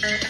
Thank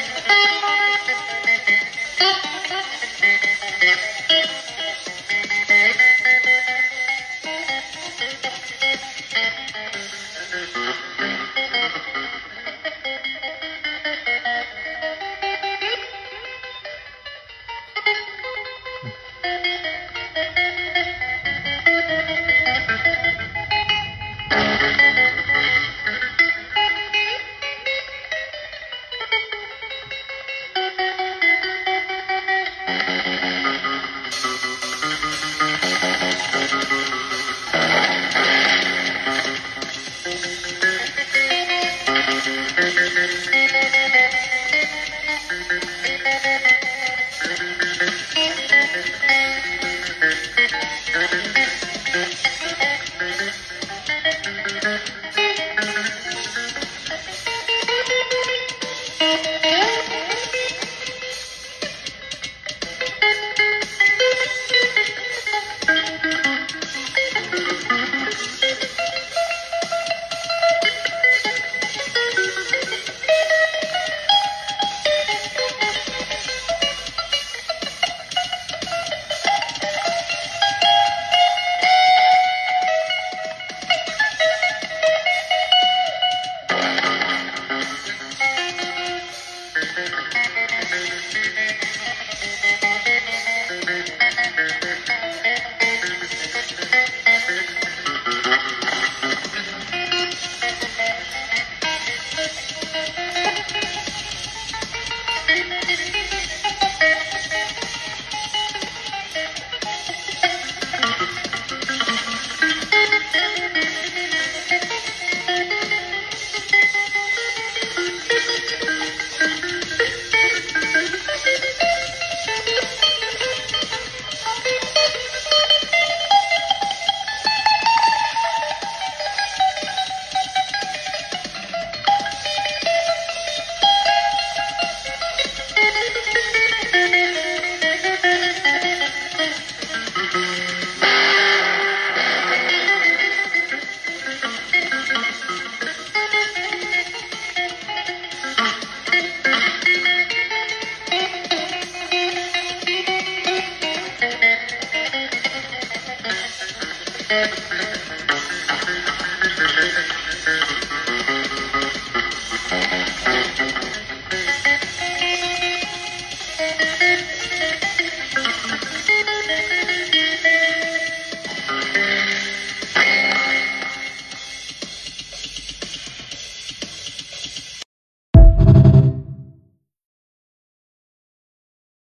Música